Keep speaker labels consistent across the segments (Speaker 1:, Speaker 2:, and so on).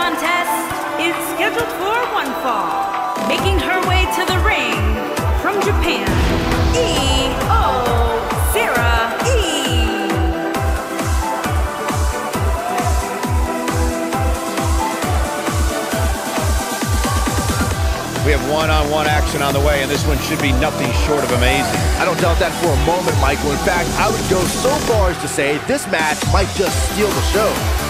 Speaker 1: The following contest is scheduled for one fall. Making her way to the ring from Japan, E.O. Sarah E.
Speaker 2: We have one-on-one action on the way, and this one should be nothing short of amazing.
Speaker 3: I don't doubt that for a moment, Michael. In fact, I would go so far as to say this match might just steal the show.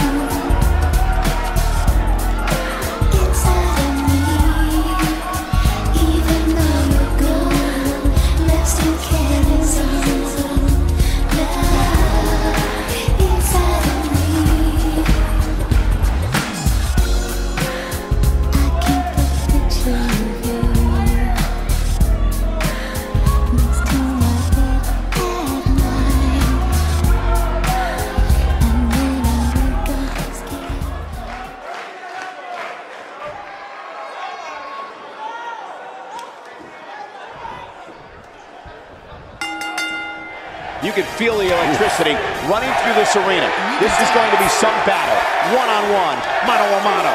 Speaker 2: Feel the electricity running through this arena. This is going to be some battle. One-on-one, mano-a-mano.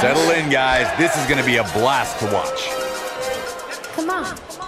Speaker 4: Settle in, guys. This is going to be a blast to watch.
Speaker 5: Come on.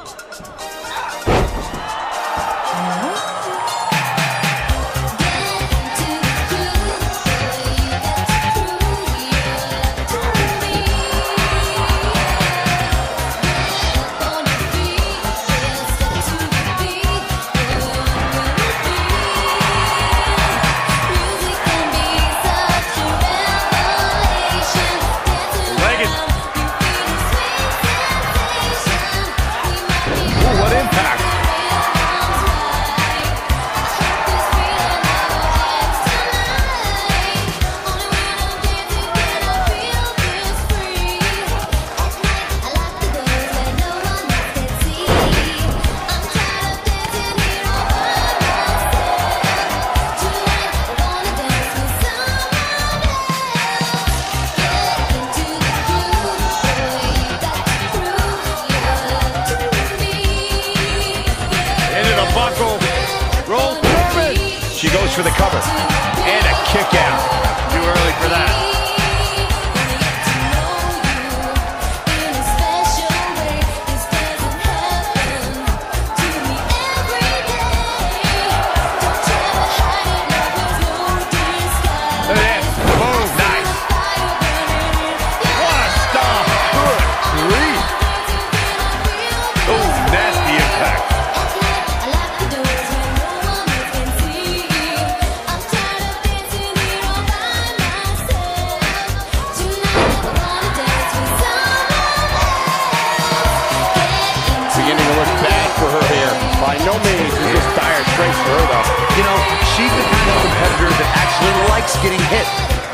Speaker 2: By no means is this dire straits for her, though.
Speaker 3: You know, she's the kind of competitor that actually likes getting hit.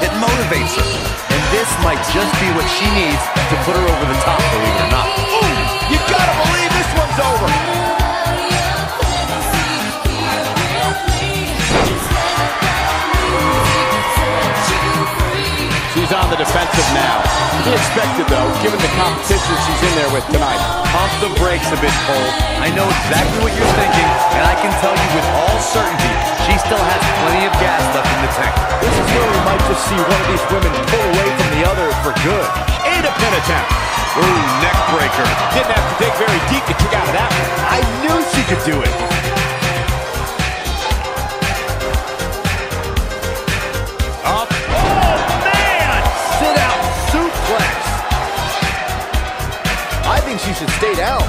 Speaker 3: It motivates her. And this might just be what she needs to put her over the top, believe it or not.
Speaker 2: Ooh, You gotta believe this one's over. Defensive now. To be expected, though, given the competition she's in there with tonight.
Speaker 3: Pump the brakes a bit, Cole. I know exactly what you're thinking, and I can tell you with all certainty, she still has plenty of gas left in the tank.
Speaker 2: This is where we might just see one of these women pull away from the other for good. Eight a pin attempt.
Speaker 4: Ooh, neck breaker.
Speaker 2: Didn't have to dig very deep to kick out of that one.
Speaker 3: I knew she could do it. Think she stay down.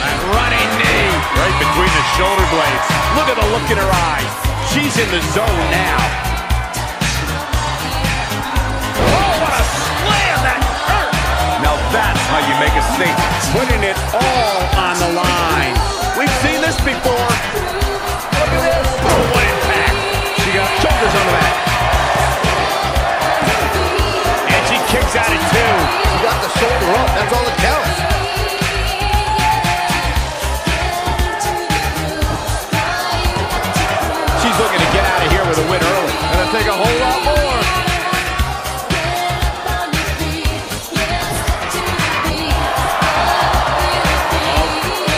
Speaker 2: That running knee.
Speaker 4: Right between the shoulder blades.
Speaker 2: Look at the look in her eyes. She's in the zone now. Oh, what a slam! That hurt.
Speaker 4: Now that's how you make a statement.
Speaker 2: Putting it all on the line. We've seen this before. Look at this. Oh, what impact. She got shoulders on the back. And she kicks out at two.
Speaker 3: She got the shoulder up. That's all that counts.
Speaker 2: She's looking to get out of here with a win early. Gonna take a whole lot more.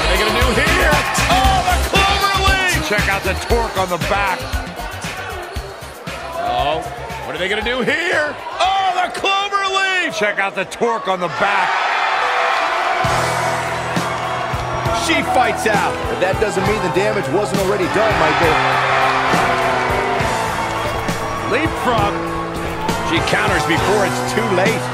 Speaker 2: What are gonna do here? Oh, the clover!
Speaker 4: Check out the torque on the back.
Speaker 2: What are they gonna do here? Oh, the clover leaf!
Speaker 4: Check out the torque on the back.
Speaker 2: She fights out.
Speaker 3: But that doesn't mean the damage wasn't already done, Michael.
Speaker 2: Leapfrog. She counters before it's too late.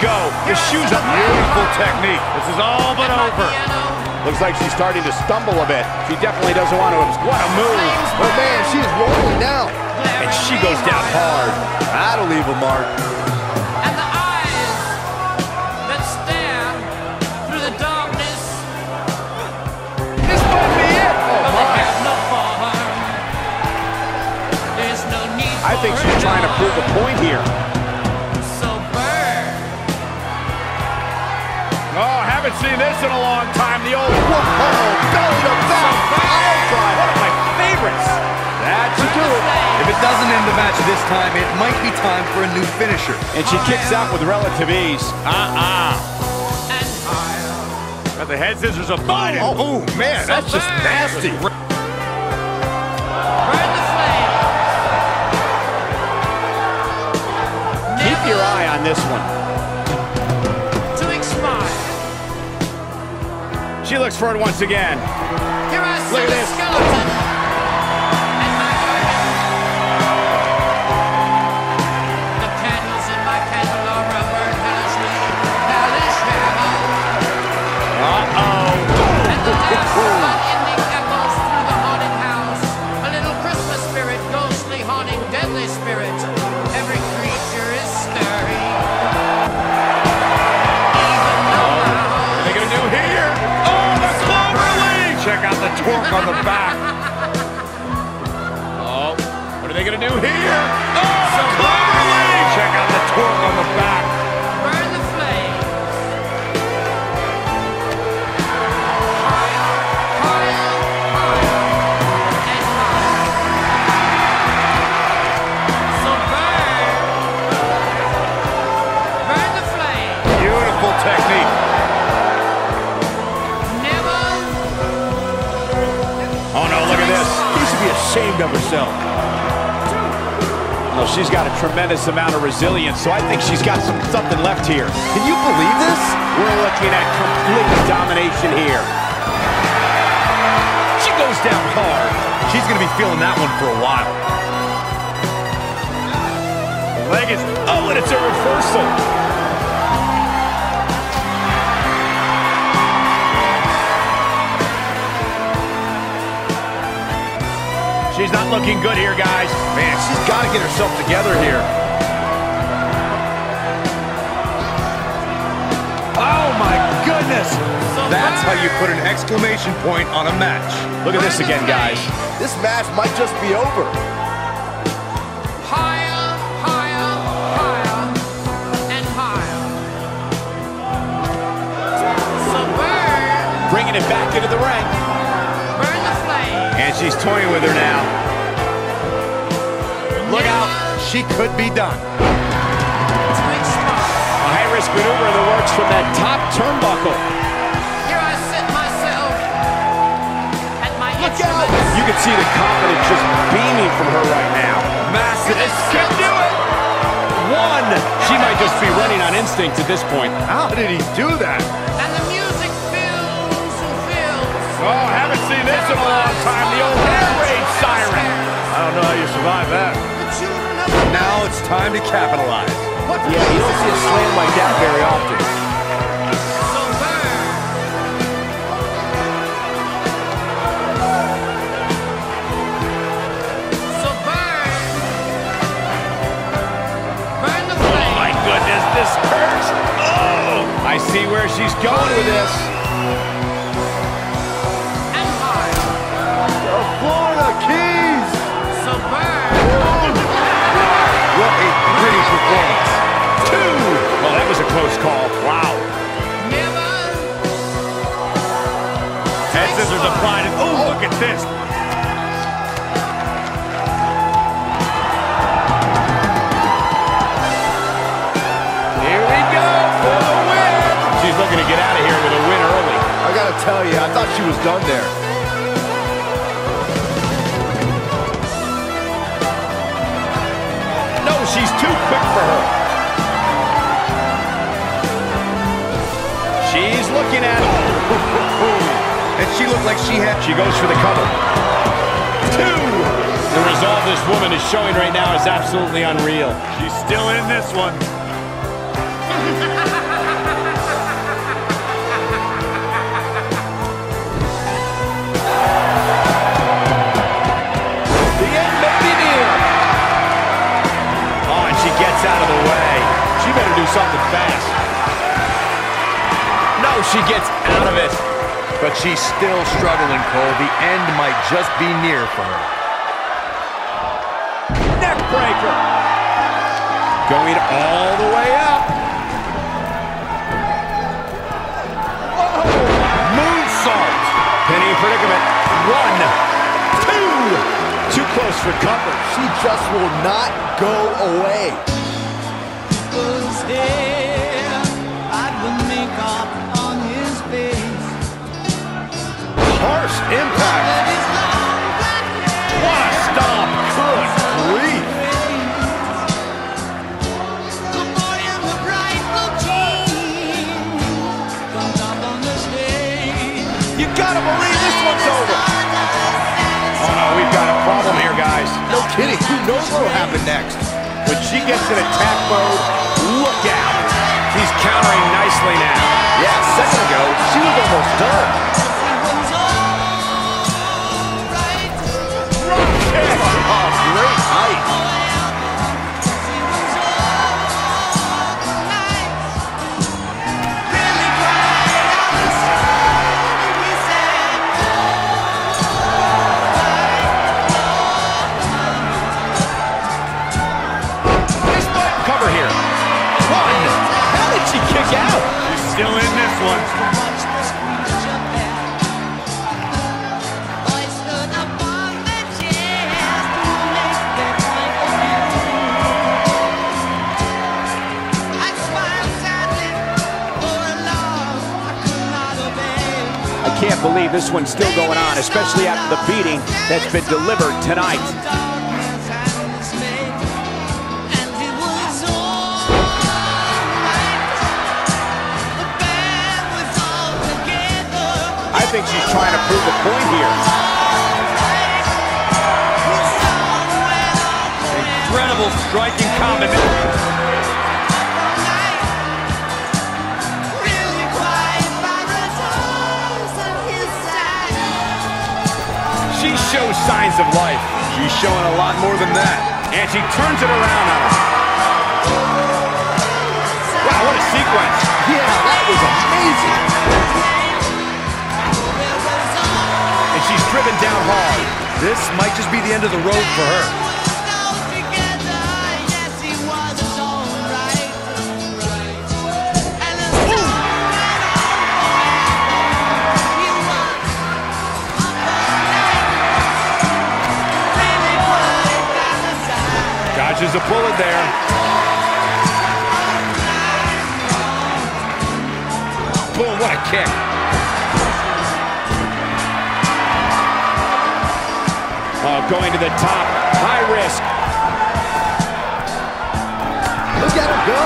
Speaker 2: Go. The shoes up.
Speaker 4: Beautiful technique. This is all but over.
Speaker 2: Looks like she's starting to stumble a bit. She definitely doesn't want to. What a move.
Speaker 3: Oh, man, she's rolling now.
Speaker 2: And she goes down hard.
Speaker 3: That'll leave a mark.
Speaker 6: and the eyes that stare through the darkness
Speaker 2: This might be it.
Speaker 6: but oh, they have no form. There's no need
Speaker 2: I think she's trying to prove a point here. Seen this in a long time. The old
Speaker 3: Oh, belly to back. Pile driver.
Speaker 2: one of my favorites. That should do it.
Speaker 3: If it doesn't end the match this time, it might be time for a new finisher.
Speaker 2: And she kicks out with relative ease.
Speaker 4: Uh-uh.
Speaker 6: and.
Speaker 4: Got the head scissors of Biden.
Speaker 3: Oh, oh, man, that's just nasty.
Speaker 6: Burn the flame.
Speaker 2: Keep your eye on this one. Looks for it once again. Look at this. Herself. Well, she's got a tremendous amount of resilience, so I think she's got some something left here.
Speaker 3: Can you believe this?
Speaker 2: We're looking at complete domination here. She goes down hard.
Speaker 3: She's going to be feeling that one for a while.
Speaker 2: Leg is, oh, and it's a reversal. She's not looking good here, guys.
Speaker 3: Man, she's got to get herself together here.
Speaker 2: Oh, my goodness.
Speaker 4: That's how you put an exclamation point on a match.
Speaker 2: Look at this again, guys.
Speaker 3: This match might just be over.
Speaker 6: Higher, higher, higher, and higher.
Speaker 2: Bringing it back into the ring.
Speaker 4: She's toying with her now.
Speaker 3: Look out. She could be done.
Speaker 2: A high-risk maneuver in the works from that top turnbuckle.
Speaker 6: Here I sit myself at my
Speaker 2: Look out! You can see the confidence just beaming from her right now.
Speaker 4: Massive.
Speaker 2: This can do it! One! She might just be running on instinct at this point.
Speaker 4: How did he do that? Oh, haven't seen this in a long time. The old air raid siren. I don't know how you survive that.
Speaker 6: The children of
Speaker 4: Now it's time to capitalize.
Speaker 2: Yeah, you don't see a slam like that very often.
Speaker 6: so burn. So burn. Burn the flame.
Speaker 4: My goodness, this hurts. Oh, I see where she's going with this. Scissors applied. And, oh, look at this. Here we go for the win.
Speaker 2: She's looking to get out of here with a win early.
Speaker 3: I gotta tell you, I thought she was done there.
Speaker 2: No, she's too quick for her.
Speaker 4: Looked like she had.
Speaker 2: She goes for the cover. Two! The resolve this woman is showing right now is absolutely unreal.
Speaker 4: She's still in this one.
Speaker 2: The end may be near. Oh, she gets out of the way. She better do something fast. No, she gets out of it.
Speaker 3: But she's still struggling, Cole. The end might just be near for her.
Speaker 2: Neck breaker. Going all the way up.
Speaker 4: Moonsault.
Speaker 2: Pinning predicament. One, two. Too close for cover.
Speaker 3: She just will not go away.
Speaker 2: She gets in attack mode, look out. She's countering nicely now.
Speaker 3: Yeah, a second ago, she was
Speaker 2: believe this one's still going on, especially after the beating that's been delivered tonight. I think she's trying to prove a point here.
Speaker 4: Incredible striking combination.
Speaker 2: signs of life.
Speaker 4: She's showing a lot more than that.
Speaker 2: And she turns it around on him. Wow, what a sequence.
Speaker 3: Yeah, that was amazing. And she's driven down hard. This might just be the end of the road for her. Kick.
Speaker 2: Oh, going to the top. High risk.
Speaker 3: Look at him go.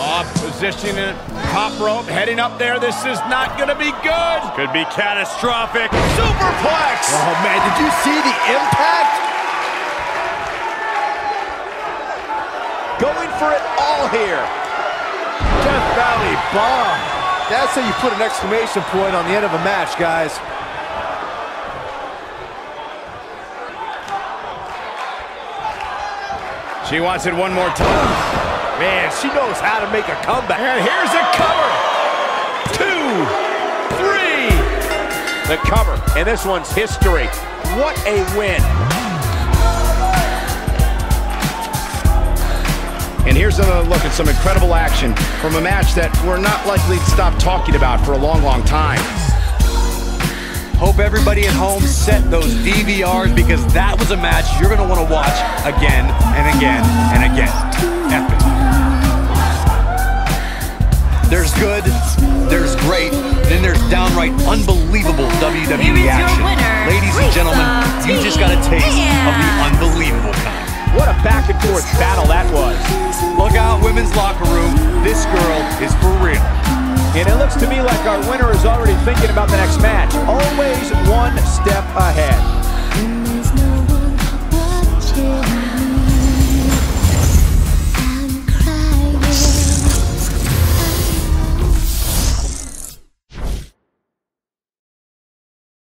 Speaker 2: Oh, positioning top rope, heading up there. This is not going to be good.
Speaker 4: Could be catastrophic.
Speaker 2: Superplex.
Speaker 3: Oh, man, did you see the impact?
Speaker 2: For it all here.
Speaker 3: Death Valley bomb. That's how you put an exclamation point on the end of a match, guys.
Speaker 4: She wants it one more time.
Speaker 3: Man, she knows how to make a comeback.
Speaker 2: And here's a cover. Two, three. The cover, and this one's history. What a win.
Speaker 4: Here's another look at some incredible action from a match that we're not likely to stop talking about for a long, long time.
Speaker 3: Hope everybody at home set those DVRs because that was a match you're going to want to watch again and again and again. Epic. There's good, there's great, then there's downright unbelievable WWE action.
Speaker 1: winner,
Speaker 3: Ladies and gentlemen, you just got a taste of the unbelievable kind.
Speaker 2: What a back and forth battle that was.
Speaker 3: Look out, women's locker room. This girl is for real.
Speaker 2: And it looks to me like our winner is already thinking about the next match. Always one step ahead.